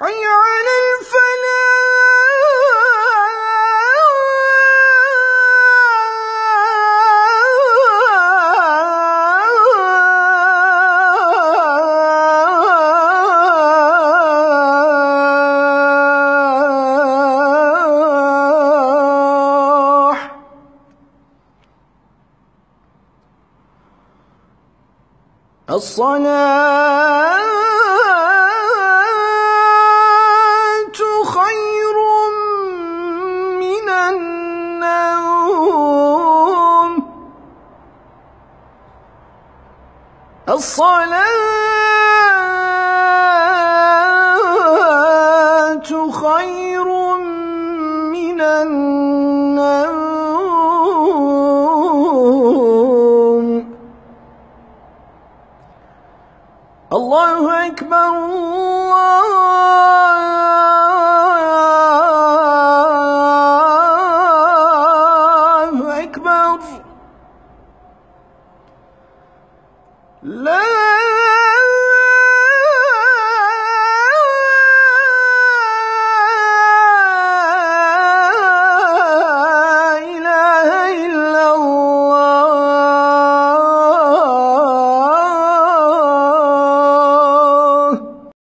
حي على الفلاح. الصلاة النوم. الصلاة خير من النوم. الله أكبر الله لا